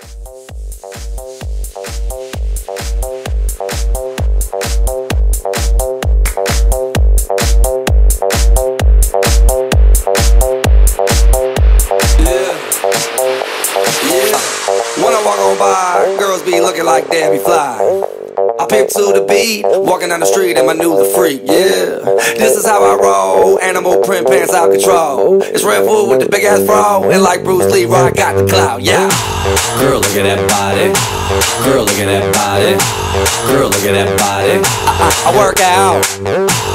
Música When I walk on by, girls be looking like Debbie Fly. I pimp to the beat, walking down the street and my new the freak, yeah. This is how I roll, animal print pants out control. It's Red Food with the big ass fro, and like Bruce Lee, I got the clout, yeah. Girl, look at that body. Girl, look at that body. Girl, look at that body. I, I, I work out.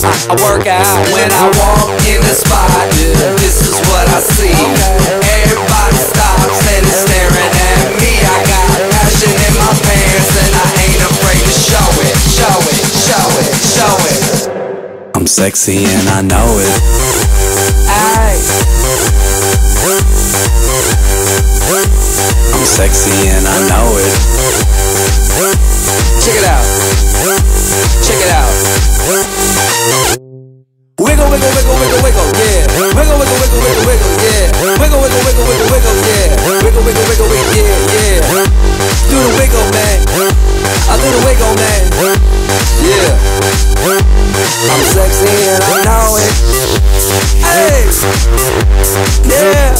I work out when I walk in the spot. This is what I see. Everybody stops and is staring at me. I got passion in my pants and I ain't afraid to show it, show it, show it, show it. I'm sexy and I know it. Ay, I'm sexy and I know it. check it out. Check it out. Wiggle, wiggle, wiggle, wiggle, wiggle, yeah. Wiggle, wiggle, wiggle, wiggle, wiggle, yeah. Wiggle, wiggle, wiggle, wiggle, wiggle, yeah. Wiggle, wiggle, wiggle, wiggle, yeah, yeah. Do the wiggle, man. I do the wiggle, man. Yeah. I'm sexy and I know it. Hey. Yeah.